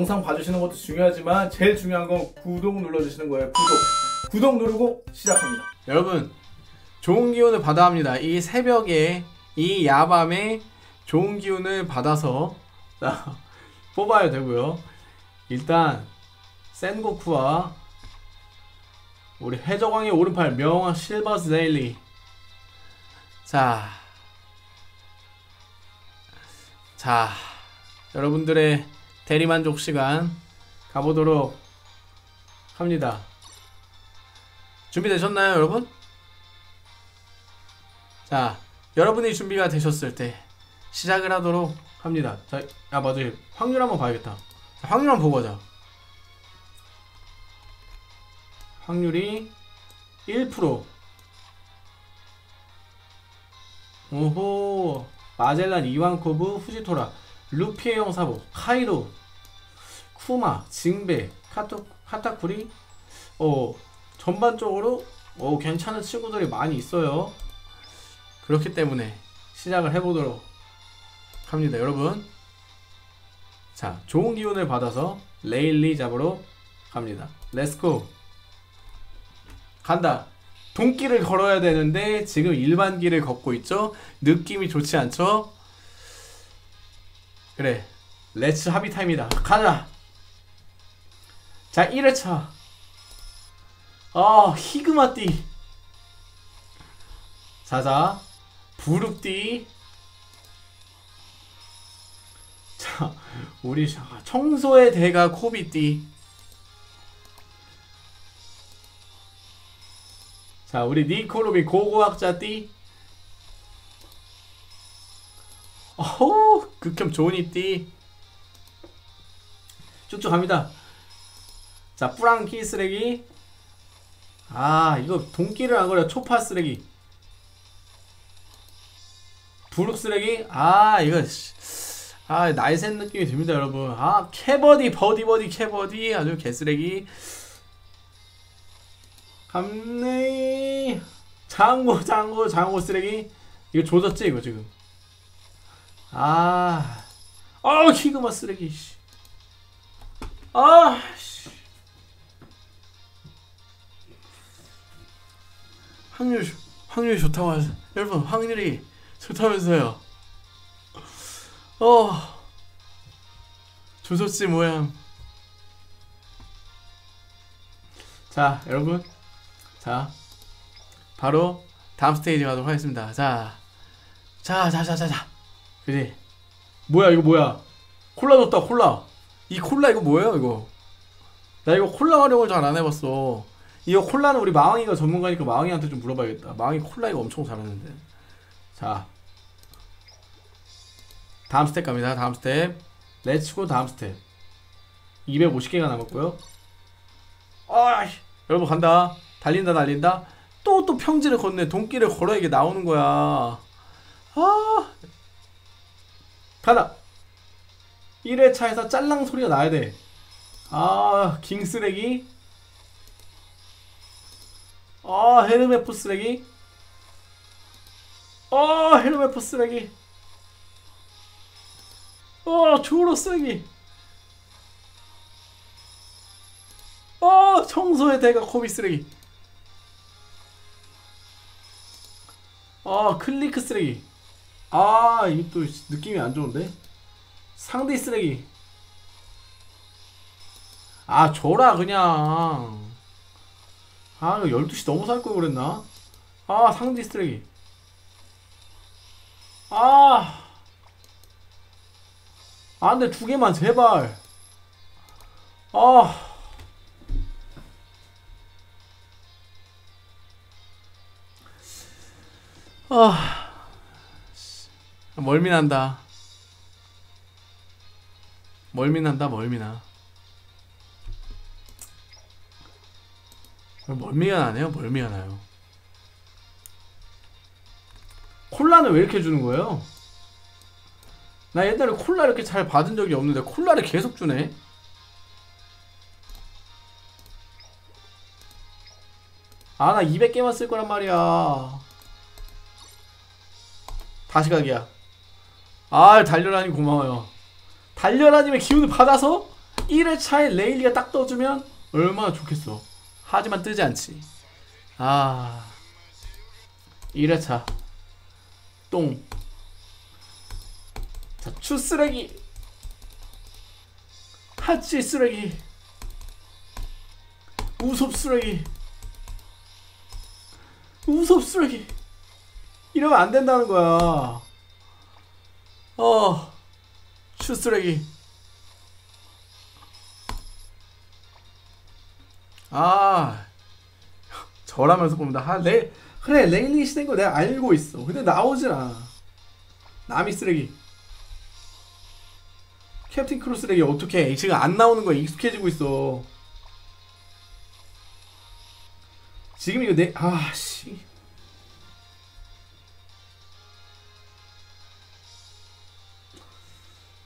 영상 봐주시는 것도 중요하지만 제일 중요한 건 구독 눌러주시는 거예요. 구독. 구독 누르고 시작합니다. 여러분 좋은 기운을 받아 합니다. 이 새벽에 이 야밤에 좋은 기운을 받아서 자, 뽑아야 되고요. 일단 센고쿠와 우리 해적왕의 오른팔 명왕 실버스 데일리 자, 자 여러분들의 대리만족 시간 가보도록 합니다. 준비되셨나요, 여러분? 자, 여러분이 준비가 되셨을 때 시작을 하도록 합니다. 자, 아 맞아요. 확률 한번 봐야겠다. 자, 확률 한번 보고 가자. 확률이 1% 오호 마젤란 이완코브 후지토라 루피의 형 사보 카이로 쿠마 징베 카토 카타쿠리. 어 전반적으로 어 괜찮은 친구들이 많이 있어요. 그렇기 때문에 시작을 해보도록 합니다 여러분. 자 좋은 기운을 받아서 레일리 잡으러 갑니다. Let's go 간다. 돈길을 걸어야 되는데 지금 일반 길을 걷고 있죠? 느낌이 좋지 않죠 그래 렛츠 합의 타임이다. 가자. 자 1회차. 아 히그마띠. 자자 부릅띠. 자 우리 청소의 대가 코비띠. 자 우리 니코로비 고고학자띠 극혐 조니띠. 쭉쭉 갑니다. 자 뿌랑키 쓰레기. 아 이거 돈끼를 안 걸려. 초파 쓰레기. 부룩 쓰레기. 아 이거 아 날쌘 느낌이 듭니다 여러분. 아 캐버디 버디 버디 캐버디. 아주 개쓰레기. 감네 장고 장고 장고 쓰레기. 이거 조졌지 이거 지금 아 아우 키그마 쓰레기 아 확률 확률이 좋다고 하죠. 여러분 확률이 좋다면서요. 어 조소씨 모양. 자 여러분 자 바로 다음 스테이지 가도록 하겠습니다. 자 자 자 자 자 자 그지 뭐야 이거 뭐야 콜라 줬다 콜라 이 콜라 이거 뭐예요 이거 나 이거 콜라 활용을 잘 안 해봤어 이거 콜라는 우리 마왕이가 전문가니까 마왕이한테 좀 물어봐야겠다. 마왕이 콜라 이거 엄청 잘하는데. 자. 다음 스텝 갑니다. 다음 스텝. Let's go 다음 스텝. 250개가 남았고요. 아, 여러분 간다. 달린다 달린다. 또또 평지를 걷네. 돈길을 걸어 이게 나오는 거야. 아. 가다. 1회차에서 짤랑 소리가 나야 돼. 아, 킹 쓰레기. 아 헤르메프 쓰레기 아 헤르메프 쓰레기 아 주로 쓰레기 아 청소의 대가 코비 쓰레기 아 클리크 쓰레기 아 이게 또 느낌이 안 좋은데? 상대 쓰레기. 아 줘라 그냥. 아 이거 12시 너무 살걸 그랬나? 아 상디 쓰레기. 아. 아, 두 개만 제발. 아. 아, 멀미난다. 멀미난다, 멀미나. 멀미가 나네요. 멀미가 나요. 콜라는 왜 이렇게 주는 거예요? 나 옛날에 콜라 이렇게 잘 받은 적이 없는데 콜라를 계속 주네. 아 나 200개만 쓸 거란 말이야. 다시 가기야. 아 달려라니 고마워요. 달려라님의 기운을 받아서 1회차에 레일리가 딱 떠주면 얼마나 좋겠어. 하지만 뜨지 않지. 아. 1회차. 똥. 자, 추 쓰레기. 하치 쓰레기. 우섭 쓰레기. 우섭 쓰레기. 이러면 안 된다는 거야. 어. 추 쓰레기. 아. 저라면서 봅니다. 아, 레, 그래, 레일리 시된 거 내가 알고 있어. 근데 나오질 않아. 남이 쓰레기. 캡틴 크루 쓰레기 어떻게 지금 안 나오는 거야. 익숙해지고 있어. 지금 이거 내, 아, 씨.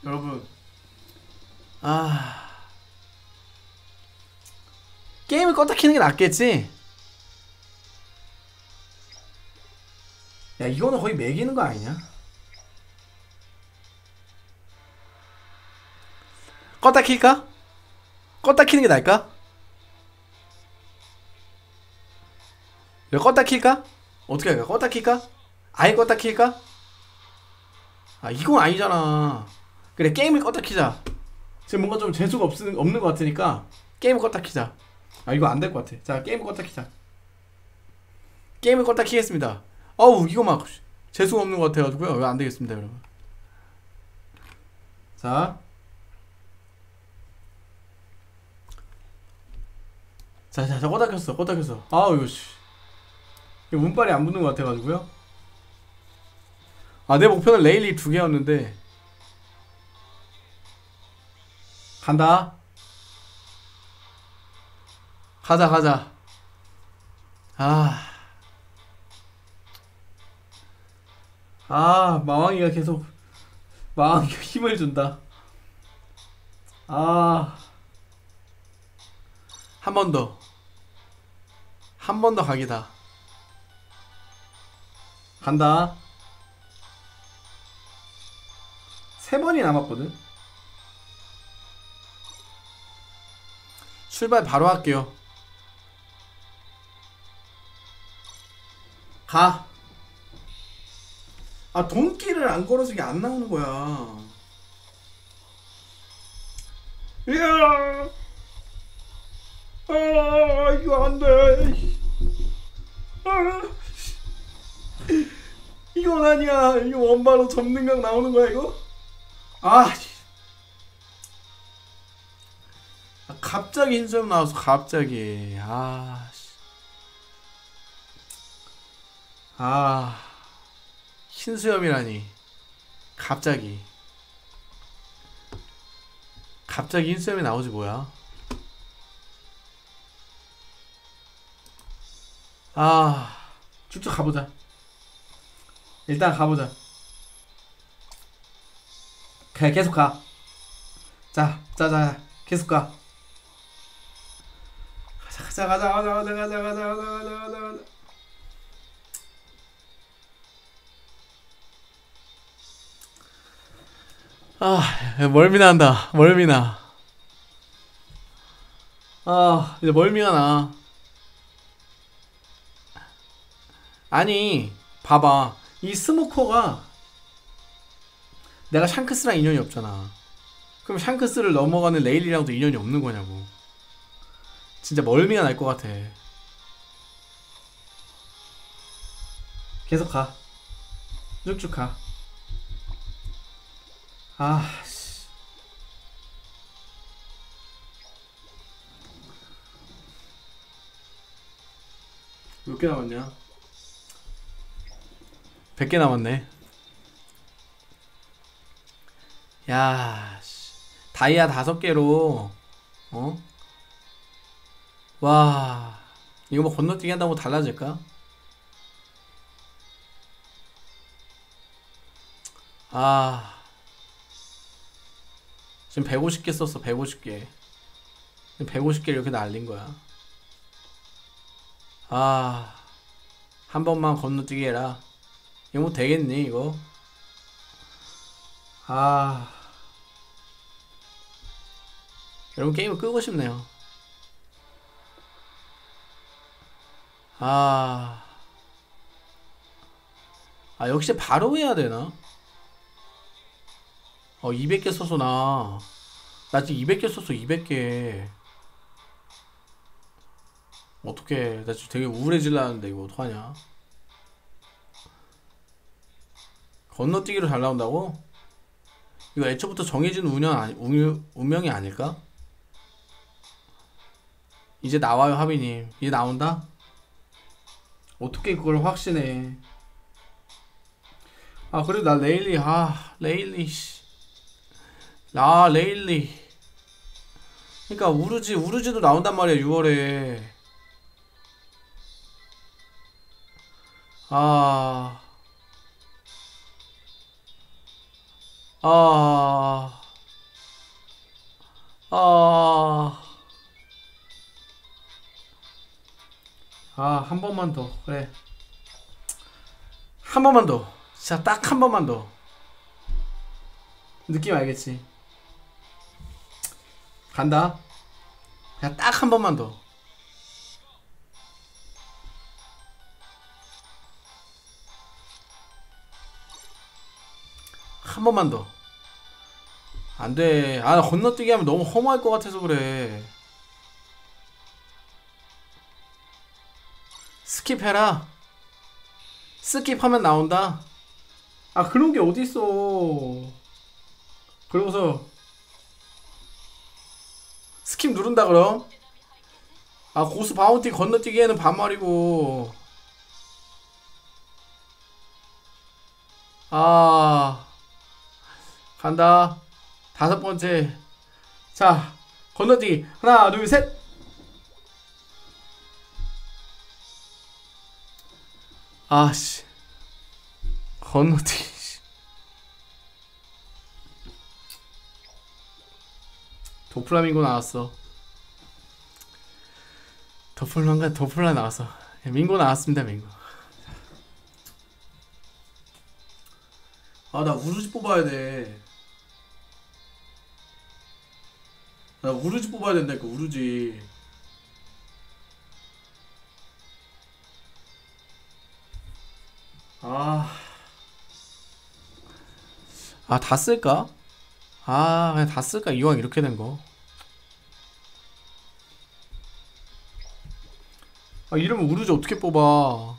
여러분. 아. 게임을 껐다 키는 게 낫겠지? 야, 이거는 거의 매기는 거 아니냐? 껐다 킬까? 껐다 키는 게 나을까? 야, 껐다 킬까? 어떻게 할까? 껐다 킬까? 아예 껐다 킬까? 아, 이건 아니잖아. 그래, 게임을 껐다 키자. 지금 뭔가 좀 재수가 없, 없는 것 같으니까 게임을 껐다 키자. 아, 이거 안 될 것 같아. 자, 게임을 껐다 키자. 게임을 껐다 키겠습니다. 어우, 이거 막 재수가 없는 것 같아가지고요. 왜 안 되겠습니다, 여러분. 자. 자, 자, 자, 껐다 켰어, 껐다 켰어. 아우, 이거, 씨. 이거 운빨이 안 붙는 것 같아가지고요. 아, 내 목표는 레일리 두 개였는데. 간다. 가자, 가자. 아. 아, 마왕이가 계속, 마왕이가 힘을 준다. 아. 한 번 더. 한 번더 각이다. 간다. 세 번이 남았거든. 출발 바로 할게요. 가. 아, 돈길을 안 걸어서 이게 안 나오는 거야. 이야! 아, 이거 안 돼. 아, 이건 아니야. 이거 원바로 접는 각 나오는 거야, 이거? 아, 갑자기 흰수염 나와서 갑자기. 아, 씨. 아, 흰수염이라니. 갑자기. 갑자기 흰수염이 나오지 뭐야? 아, 쭉쭉 가보자. 일단 가보자. 그냥 계속 가. 자, 자, 자, 계속 가. 가자, 가자, 가자, 가자, 가자, 가자, 가자, 가자, 가자, 가자. 아, 멀미 난다. 멀미 나. 아, 이제 멀미가 나. 아니, 봐봐. 이 스모커가 내가 샹크스랑 인연이 없잖아. 그럼 샹크스를 넘어가는 레일이랑도 인연이 없는 거냐고. 진짜 멀미가 날 것 같아. 계속 가. 쭉쭉 가. 아, 씨. 몇 개 남았냐? 100개 남았네. 야, 씨. 다이아 다섯 개로, 어? 와, 이거 뭐 건너뛰기 한다고 달라질까? 아, 지금 150개 썼어, 150개. 150개 이렇게 날린 거야. 아, 한 번만 건너뛰기 해라. 이거 뭐 되겠니, 이거? 아. 여러분 게임을 끄고 싶네요. 아. 아, 역시 바로 해야 되나? 어, 200개 써서 나. 나 지금 200개 썼어, 200개. 어떡해. 나 지금 되게 우울해질라는데, 이거 어떡하냐. 건너뛰기로 잘 나온다고? 이거 애초부터 정해진 운영 아니, 운, 운명이 아닐까? 이제 나와요, 하비님. 이제 나온다? 어떻게 그걸 확신해. 아, 그래도 나 레일리, 아, 레일리, 씨. 아, 레일리. 그니까, 우르지, 우르지도 나온단 말이야, 6월에. 아. 아. 아. 아, 한 번만 더. 그래. 한 번만 더. 진짜 딱 한 번만 더. 느낌 알겠지? 간다. 그냥 딱 한 번만 더. 한 번만 더. 안 돼. 아, 나 건너뛰기 하면 너무 허무할 것 같아서 그래. skip해라. skip하면 나온다. 아, 그런 게 어딨어. 그러고서 skip 누른다 그럼? 아, 고수 바운티 건너뛰기에는 반말이고. 아. 간다. 다섯 번째. 자, 건너뛰기. 하나, 둘, 셋. 아씨. 건너뛰기. 씨. 도플라밍고 나왔어. 도플란가 도플라 나왔어. 예, 민고 나왔습니다, 민고. 아, 나 우르지 뽑아야 돼. 나 우르지 뽑아야 된다니까, 우르지. 아, 다 쓸까? 아, 그냥 다 쓸까? 이왕 이렇게 된 거. 아, 이러면 우르지 어떻게 뽑아?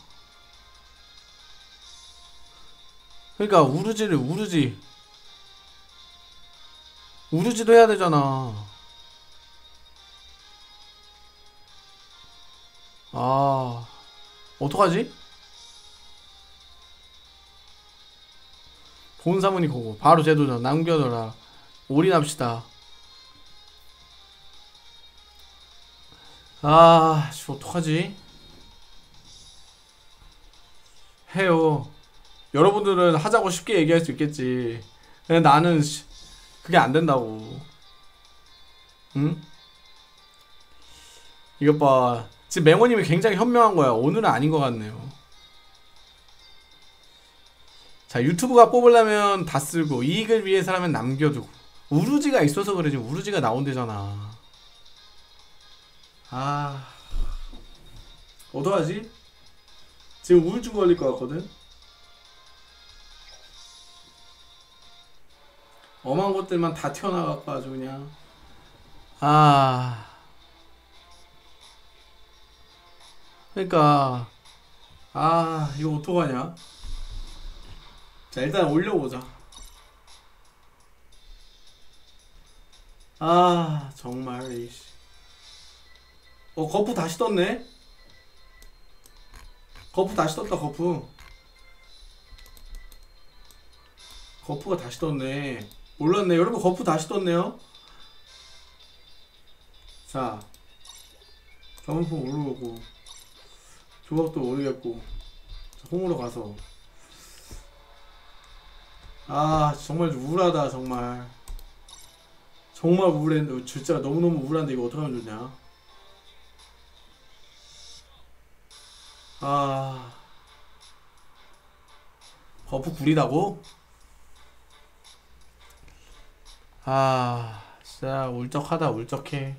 그러니까 우르지를 우르지. 우르지도 해야 되잖아. 아, 어떡하지? 본사문이 고고 바로 제도전 남겨둬라. 올인합시다. 아 씨, 어떡하지? 해요. 여러분들은 하자고 쉽게 얘기할 수 있겠지. 근데 나는 씨, 그게 안 된다고. 응? 이것 봐. 지금 맹호님이 굉장히 현명한 거야. 오늘은 아닌 것 같네요 자 유튜브가 뽑으려면 다 쓸고 이익을 위해서라면 남겨두고 우루지가 있어서 그러지 우루지가 나온대잖아. 아 어떡하지? 지금 우울증 걸릴 것 같거든? 엄한 것들만 다 튀어나갖고 아주 그냥. 아. 그러니까 아 이거 어떡하냐 자 일단 올려보자. 아 정말 이씨. 어 거프 다시 떴네? 거프 다시 떴다 거프 거프가 다시 떴네. 몰랐네. 여러분 거프 다시 떴네요. 자 경품 오르고 조합도 모르겠고 자, 홈으로 가서 아 정말 우울하다 정말. 정말 우울했는데 진짜 너무너무 우울한데 이거 어떡하면 좋냐? 아. buff 구리다고? 아 진짜 울적하다 울적해.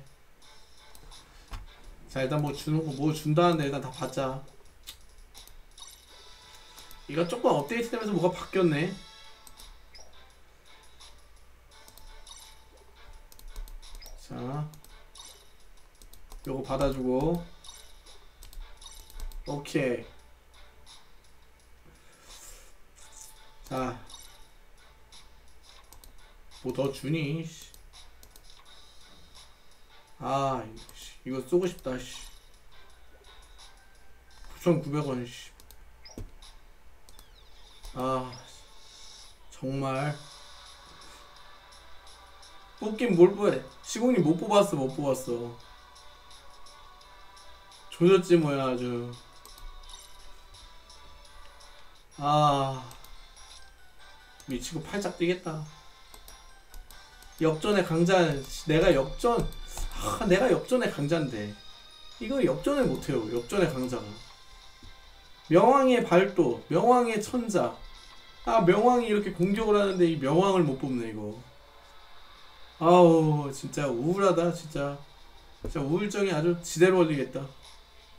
자 일단 뭐 주는 거 뭐 준다는데 일단 다 받자. 이거 조금 업데이트 되면서 뭐가 바뀌었네 자 요거 받아주고. 오케이. 자 뭐 더 주니? 씨. 아 이거, 쏘고 싶다 씨. 9,900원 씨. 아 정말 뽑긴 뭘 뽑아 시공이 못 뽑았어 못 뽑았어. 조졌지 뭐야 아주. 아. 미치고 팔짝 뛰겠다. 역전의 강자 내가 역전. 아 내가 역전의 강자인데. 이거 역전을 못해요 역전의 강자가. 명왕의 발도 명왕의 천자. 아 명왕이 이렇게 공격을 하는데 이 명왕을 못 뽑네 이거 아우 진짜 우울하다 진짜. 진짜 우울증이 아주 지대로 걸리겠다